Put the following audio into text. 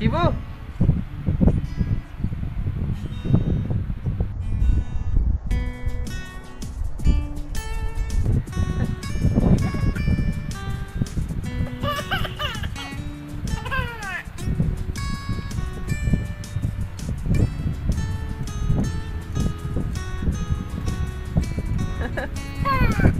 Ibu.